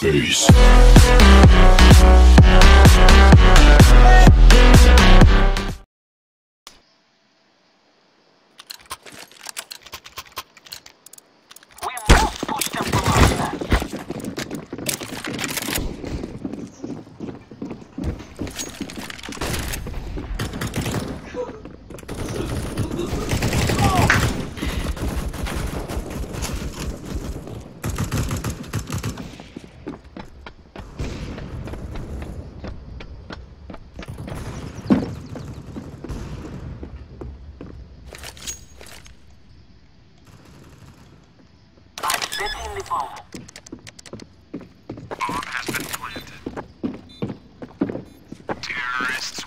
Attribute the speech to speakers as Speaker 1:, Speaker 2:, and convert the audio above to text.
Speaker 1: face. Setting the bomb. Bomb has been planted. Terrorists